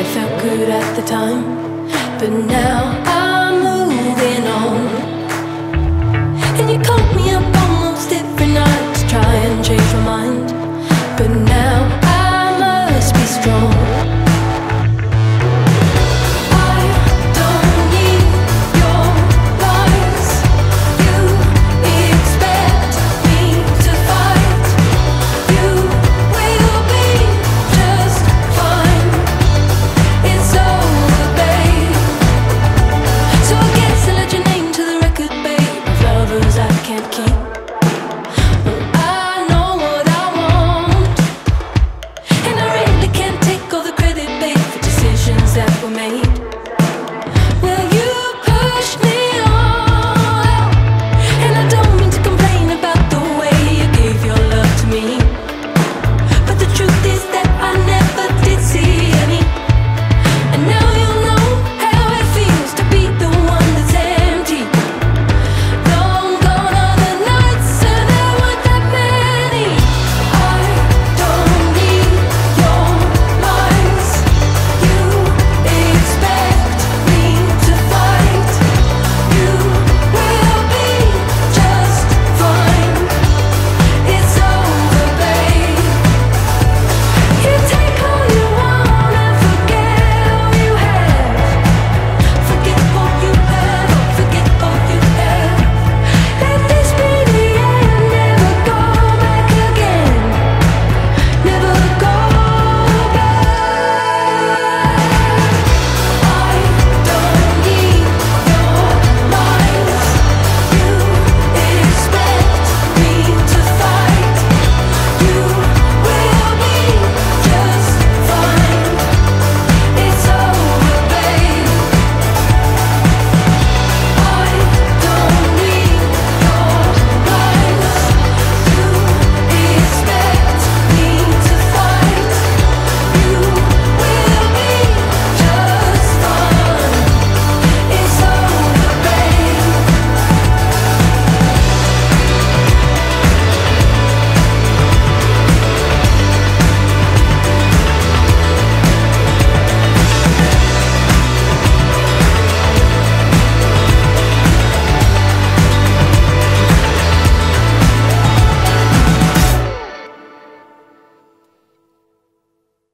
It felt good at the time, but now